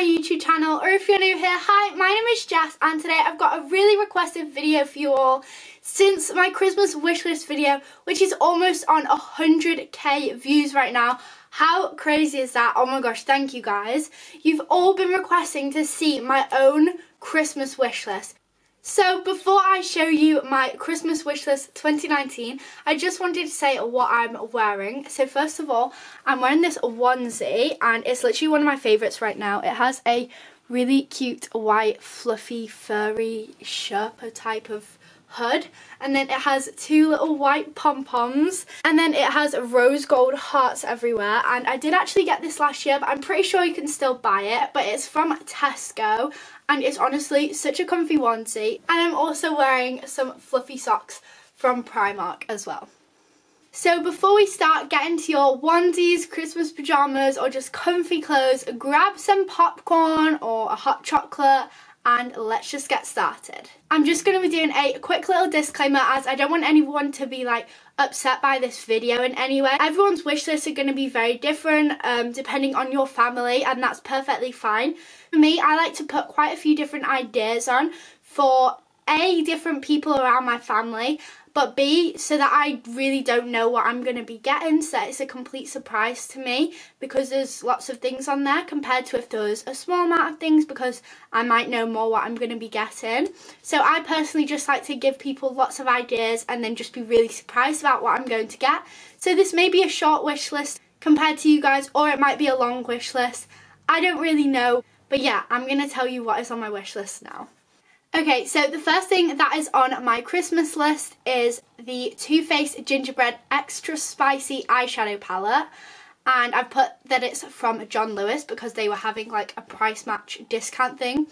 my YouTube channel or if you're new here, hi, my name is Jess and today I've got a really requested video for you all since my Christmas wishlist video which is almost on 100k views right now. How crazy is that? Oh my gosh, thank you guys. You've all been requesting to see my own Christmas wishlist. So before I show you my Christmas wishlist 2019, I just wanted to say what I'm wearing. So first of all, I'm wearing this onesie and it's literally one of my favourites right now. It has a really cute white fluffy furry Sherpa type of hood and then it has two little white pom-poms and then it has rose gold hearts everywhere and I did actually get this last year but I'm pretty sure you can still buy it but it's from Tesco and it's honestly such a comfy onesie and I'm also wearing some fluffy socks from Primark as well. So before we start, get into your onesies, Christmas pyjamas or just comfy clothes, grab some popcorn or a hot chocolate and let's just get started. I'm just going to be doing a quick little disclaimer as I don't want anyone to be like upset by this video in any way. Everyone's wish lists are going to be very different um, depending on your family and that's perfectly fine. For me, I like to put quite a few different ideas on for a, different people around my family but B, so that I really don't know what I'm going to be getting, so it's a complete surprise to me because there's lots of things on there compared to if there was a small amount of things because I might know more what I'm going to be getting. So I personally just like to give people lots of ideas and then just be really surprised about what I'm going to get. So this may be a short wish list compared to you guys or it might be a long wish list. I don't really know, but yeah, I'm going to tell you what is on my wish list now. Okay, so the first thing that is on my Christmas list is the Too Faced Gingerbread Extra Spicy Eyeshadow Palette. And I've put that it's from John Lewis because they were having like a price match discount thing.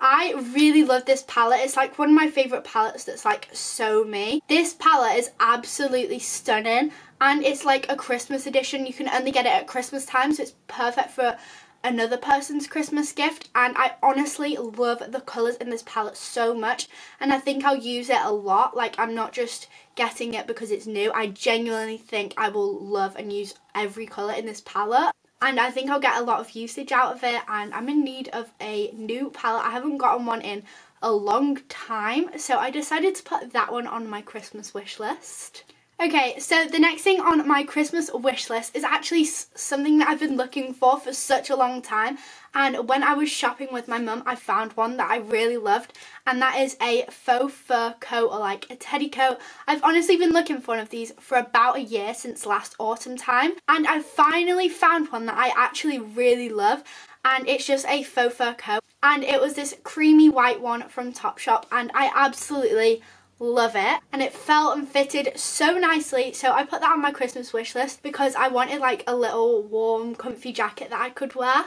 I really love this palette. It's like one of my favourite palettes that's like so me. This palette is absolutely stunning and it's like a Christmas edition. You can only get it at Christmas time so it's perfect for another person's Christmas gift and I honestly love the colours in this palette so much and I think I'll use it a lot. Like I'm not just getting it because it's new. I genuinely think I will love and use every colour in this palette and I think I'll get a lot of usage out of it and I'm in need of a new palette. I haven't gotten one in a long time so I decided to put that one on my Christmas wish list. Okay, so the next thing on my Christmas wish list is actually something that I've been looking for for such a long time and when I was shopping with my mum I found one that I really loved and that is a faux fur coat or like a teddy coat. I've honestly been looking for one of these for about a year since last autumn time and I finally found one that I actually really love and it's just a faux fur coat and it was this creamy white one from Topshop and I absolutely love it and it felt and fitted so nicely so I put that on my Christmas wish list because I wanted like a little warm comfy jacket that I could wear.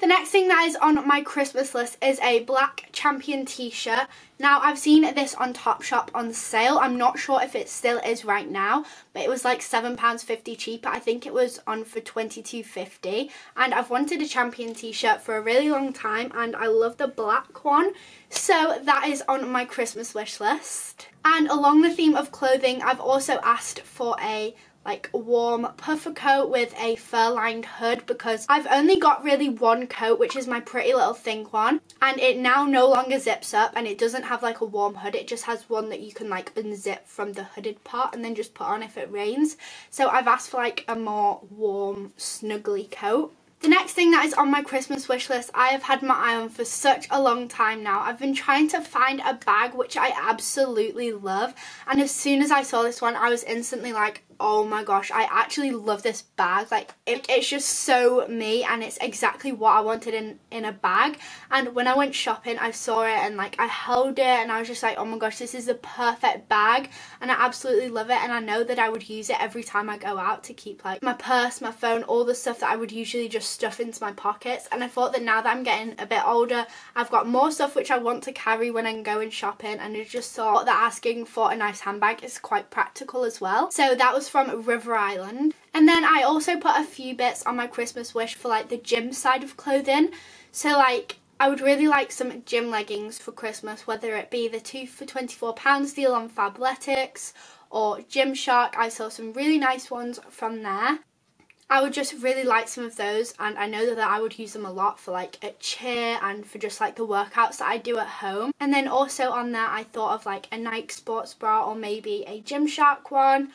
The next thing that is on my Christmas list is a black champion t-shirt. Now I've seen this on Topshop on sale. I'm not sure if it still is right now, but it was like £7.50 cheaper. I think it was on for 22.50 and I've wanted a champion t-shirt for a really long time and I love the black one. So that is on my Christmas wish list. And along the theme of clothing, I've also asked for a like warm puffer coat with a fur lined hood because I've only got really one coat which is my Pretty Little Thing one and it now no longer zips up and it doesn't have like a warm hood. It just has one that you can like unzip from the hooded part and then just put on if it rains. So I've asked for like a more warm snuggly coat. The next thing that is on my Christmas wish list I have had my eye on for such a long time now. I've been trying to find a bag which I absolutely love and as soon as I saw this one I was instantly like oh my gosh I actually love this bag. Like it, it's just so me and it's exactly what I wanted in in a bag. And when I went shopping I saw it and like I held it and I was just like oh my gosh this is the perfect bag. And I absolutely love it and I know that I would use it every time I go out to keep like my purse my phone all the stuff that I would usually just stuff into my pockets. And I thought that now that I'm getting a bit older I've got more stuff which I want to carry when I'm going shopping. And I just thought that asking for a nice handbag is quite practical as well. So that was from River Island. And then I also put a few bits on my Christmas wish for like the gym side of clothing. So like I would really like some gym leggings for Christmas, whether it be the 2 for £24 deal on Fabletics or Gymshark. I saw some really nice ones from there. I would just really like some of those and I know that I would use them a lot for like a cheer and for just like the workouts that I do at home. And then also on that I thought of like a Nike sports bra or maybe a Gymshark one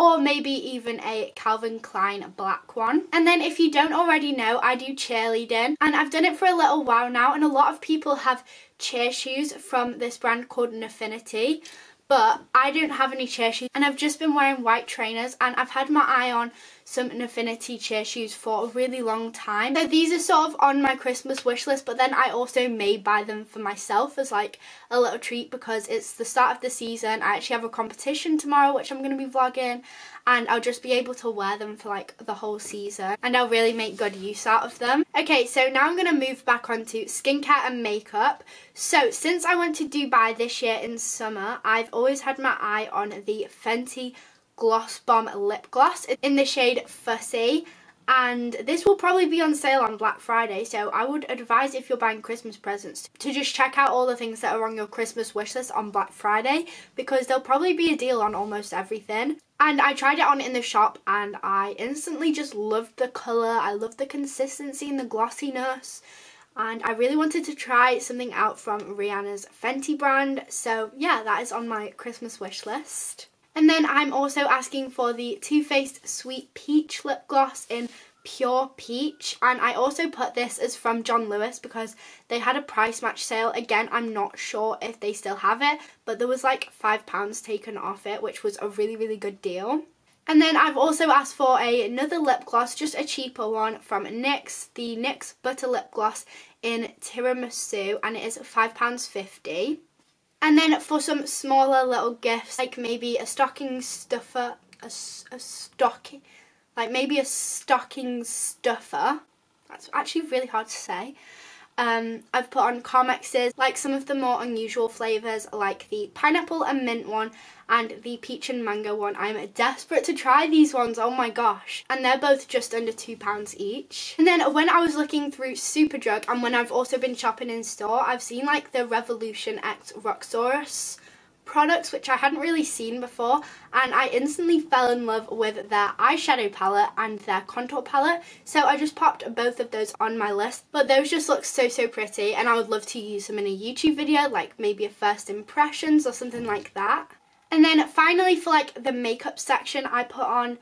or maybe even a Calvin Klein black one. And then if you don't already know, I do cheerleading and I've done it for a little while now and a lot of people have cheer shoes from this brand called Nfinity but I don't have any cheer shoes and I've just been wearing white trainers and I've had my eye on some Nfinity cheer shoes for a really long time. So these are sort of on my Christmas wish list but then I also may buy them for myself as like a little treat because it's the start of the season. I actually have a competition tomorrow which I'm going to be vlogging and I'll just be able to wear them for like the whole season and I'll really make good use out of them. Okay so now I'm going to move back onto skincare and makeup. So since I went to Dubai this year in summer I've always had my eye on the Fenty Gloss Bomb Lip Gloss in the shade Fussy. And this will probably be on sale on Black Friday so I would advise if you're buying Christmas presents to just check out all the things that are on your Christmas wish list on Black Friday because there'll probably be a deal on almost everything. And I tried it on in the shop and I instantly just loved the colour, I loved the consistency and the glossiness. And I really wanted to try something out from Rihanna's Fenty brand. So yeah that is on my Christmas wish list. And then I'm also asking for the Too Faced Sweet Peach Lip Gloss in Pure Peach. And I also put this as from John Lewis because they had a price match sale. Again, I'm not sure if they still have it, but there was like £5 taken off it, which was a really, really good deal. And then I've also asked for a, another lip gloss, just a cheaper one from NYX, the NYX Butter Lip Gloss in Tiramisu, and it is £5.50. And then for some smaller little gifts, like maybe a stocking stuffer, a, a stocking, like maybe a stocking stuffer. That's actually really hard to say. Um, I've put on Carmexes, like some of the more unusual flavours like the pineapple and mint one and the peach and mango one. I'm desperate to try these ones, oh my gosh. And they're both just under £2 each. And then when I was looking through Superdrug and when I've also been shopping in store, I've seen like the Revolution X Roxxsaurus products which I hadn't really seen before and I instantly fell in love with their eyeshadow palette and their contour palette so I just popped both of those on my list but those just look so so pretty and I would love to use them in a YouTube video like maybe a first impressions or something like that. And then finally for like the makeup section I put on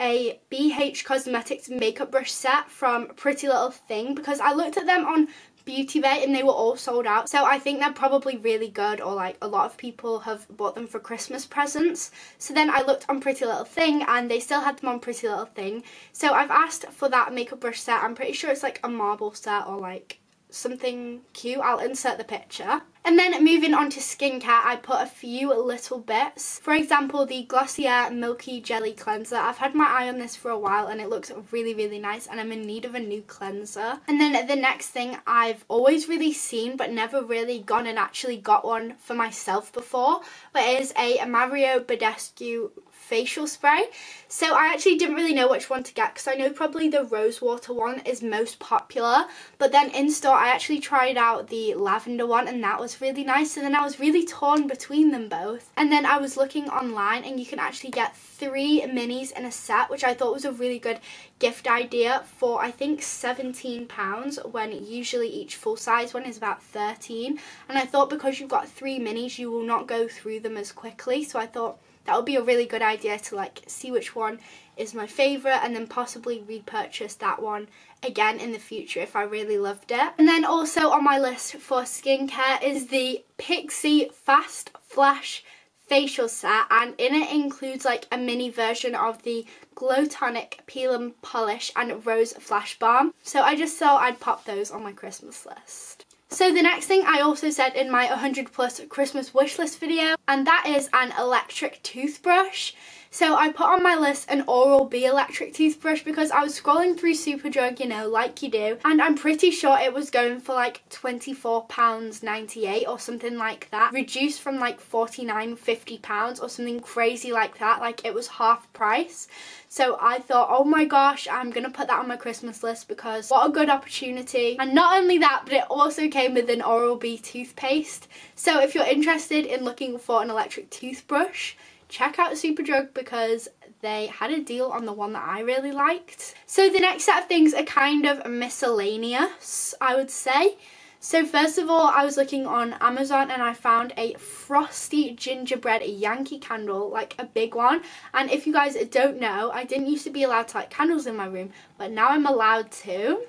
a BH Cosmetics makeup brush set from Pretty Little Thing because I looked at them on Beauty Bay and they were all sold out. So I think they're probably really good or like a lot of people have bought them for Christmas presents. So then I looked on Pretty Little Thing and they still had them on Pretty Little Thing. So I've asked for that makeup brush set. I'm pretty sure it's like a marble set or like something cute. I'll insert the picture. And then moving on to skincare, I put a few little bits. For example, the Glossier Milky Jelly Cleanser. I've had my eye on this for a while and it looks really, really nice and I'm in need of a new cleanser. And then the next thing I've always really seen but never really gone and actually got one for myself before, but is a Mario Badescu facial spray. So I actually didn't really know which one to get because I know probably the rose water one is most popular. But then in store I actually tried out the lavender one and that was really nice. And then I was really torn between them both. And then I was looking online and you can actually get three minis in a set which I thought was a really good gift idea for I think £17 when usually each full size one is about 13 and I thought because you've got three minis you will not go through them as quickly so I thought that would be a really good idea to like see which one is my favourite and then possibly repurchase that one again in the future if I really loved it. And then also on my list for skincare is the Pixi Fast Flash facial set and in it includes like a mini version of the Glow Tonic Peel and Polish and Rose Flash Balm. So I just thought I'd pop those on my Christmas list. So the next thing I also said in my 100 plus Christmas wish list video and that is an electric toothbrush. So I put on my list an Oral-B electric toothbrush because I was scrolling through Superdrug, you know, like you do, and I'm pretty sure it was going for like £24.98 or something like that, reduced from like £49, £50 or something crazy like that, like it was half price. So I thought, oh my gosh, I'm going to put that on my Christmas list because what a good opportunity. And not only that, but it also came with an Oral-B toothpaste. So if you're interested in looking for an electric toothbrush, check out Superdrug because they had a deal on the one that I really liked. So the next set of things are kind of miscellaneous, I would say. So first of all, I was looking on Amazon and I found a frosty gingerbread Yankee candle, like a big one. And if you guys don't know, I didn't used to be allowed to light candles in my room, but now I'm allowed to.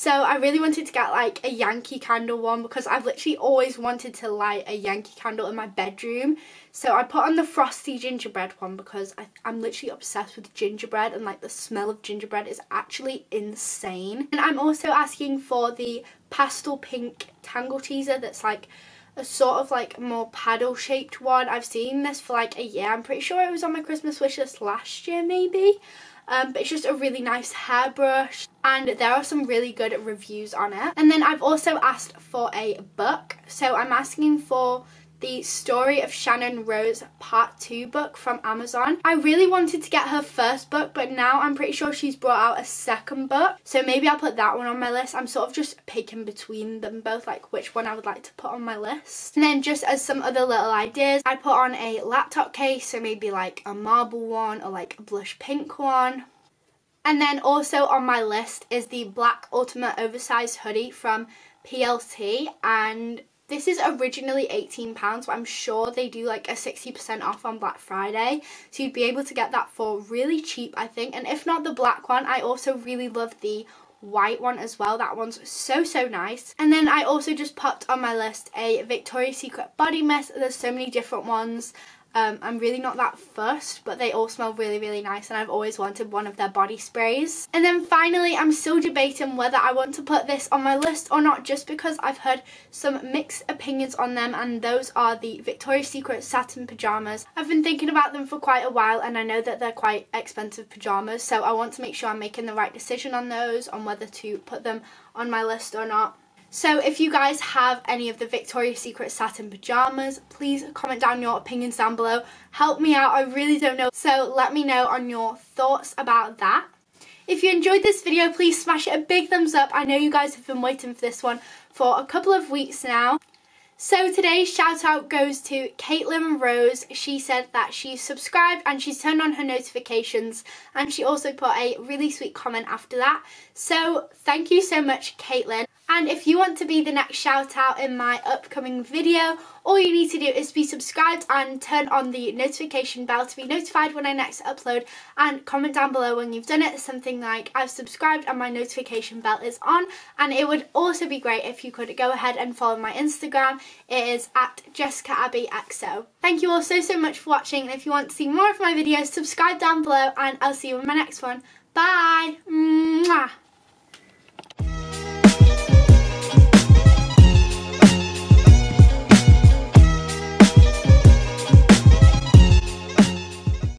So I really wanted to get like a Yankee candle one because I've literally always wanted to light a Yankee candle in my bedroom. So I put on the frosty gingerbread one because I, am literally obsessed with gingerbread and like the smell of gingerbread is actually insane. And I'm also asking for the pastel pink Tangle Teezer that's like a sort of like more paddle shaped one. I've seen this for like a year. I'm pretty sure it was on my Christmas wish list last year maybe um, but it's just a really nice hairbrush and there are some really good reviews on it. And then I've also asked for a book, so I'm asking for the Story of Shannon Rose Part 2 book from Amazon. I really wanted to get her first book, but now I'm pretty sure she's brought out a second book. So maybe I'll put that one on my list. I'm sort of just picking between them both, like which one I would like to put on my list. And then just as some other little ideas, I put on a laptop case, so maybe like a marble one or like a blush pink one. And then also on my list is the black ultimate oversized hoodie from PLT and this is originally £18, but I'm sure they do like a 60% off on Black Friday. So you'd be able to get that for really cheap, I think. And if not the black one, I also really love the white one as well. That one's so, so nice. And then I also just popped on my list a Victoria's Secret body mist. There's so many different ones. Um, I'm really not that fussed, but they all smell really, really nice, and I've always wanted one of their body sprays. And then finally, I'm still debating whether I want to put this on my list or not, just because I've heard some mixed opinions on them, and those are the Victoria's Secret satin pyjamas. I've been thinking about them for quite a while, and I know that they're quite expensive pyjamas, so I want to make sure I'm making the right decision on those, on whether to put them on my list or not. So if you guys have any of the Victoria's Secret satin pyjamas, please comment down your opinions down below. Help me out, I really don't know. So let me know on your thoughts about that. If you enjoyed this video, please smash it a big thumbs up. I know you guys have been waiting for this one for a couple of weeks now. So today's shout out goes to Caitlin Rose. She said that she subscribed and she's turned on her notifications and she also put a really sweet comment after that. So thank you so much Caitlin. And if you want to be the next shout out in my upcoming video, all you need to do is be subscribed and turn on the notification bell to be notified when I next upload and comment down below when you've done it something like I've subscribed and my notification bell is on and it would also be great if you could go ahead and follow my Instagram. It is at Jessica. Thank you all so so much for watching and if you want to see more of my videos subscribe down below and I'll see you in my next one. Bye! Mwah.